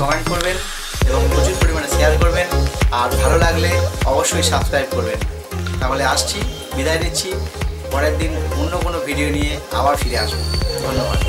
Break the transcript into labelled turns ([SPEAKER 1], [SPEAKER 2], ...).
[SPEAKER 1] Comment করবেন এবং প্রচুর পরিমাণে শেয়ার করবেন। আর ভালো লাগলে অবশ্যই সাবস্ক্রাইব করবেন। তাহলে আসছি, বিদায় নিচ্ছি। পরের দিন অন্য কোনো ভিডিও নিয়ে আবার ফিরে আসব। ধন্যবাদ।